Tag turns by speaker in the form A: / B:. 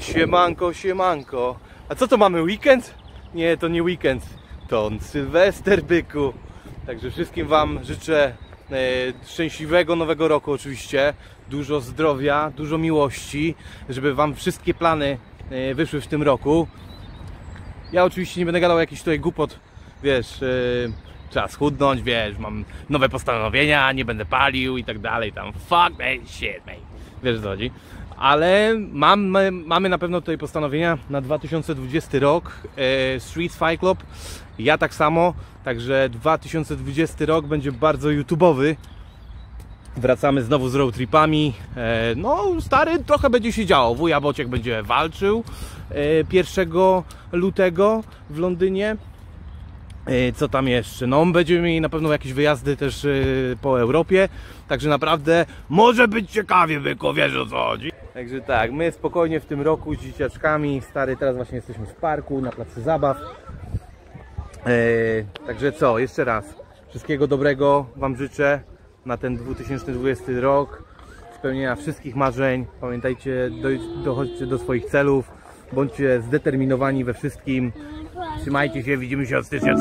A: siemanko, siemanko. A co to mamy, weekend? Nie, to nie weekend, to Sylwester, byku. Także wszystkim Wam życzę e, szczęśliwego nowego roku oczywiście. Dużo zdrowia, dużo miłości, żeby Wam wszystkie plany e, wyszły w tym roku. Ja oczywiście nie będę gadał jakiś tutaj głupot, wiesz, yy, trzeba schudnąć, wiesz, mam nowe postanowienia, nie będę palił i tak dalej, tam fuck that shit, mate. Wiesz co chodzi. Ale mamy, mamy na pewno tutaj postanowienia na 2020 rok, e, Street Fight Club, ja tak samo, także 2020 rok będzie bardzo YouTubeowy. Wracamy znowu z road tripami. E, No, stary, trochę będzie się działo. Wuja Bociek będzie walczył e, 1 lutego w Londynie. E, Co tam jeszcze? No, będziemy mieli na pewno jakieś wyjazdy też e, po Europie. Także naprawdę może być ciekawie, byko, wiesz o co chodzi. Także tak, my spokojnie w tym roku z dzieciaczkami. Stary, teraz właśnie jesteśmy w parku, na placu zabaw. E, także co, jeszcze raz. Wszystkiego dobrego Wam życzę na ten 2020 rok. Spełnienia wszystkich marzeń. Pamiętajcie, dochodźcie do swoich celów. Bądźcie zdeterminowani we wszystkim. Trzymajcie się, widzimy się od stycznia.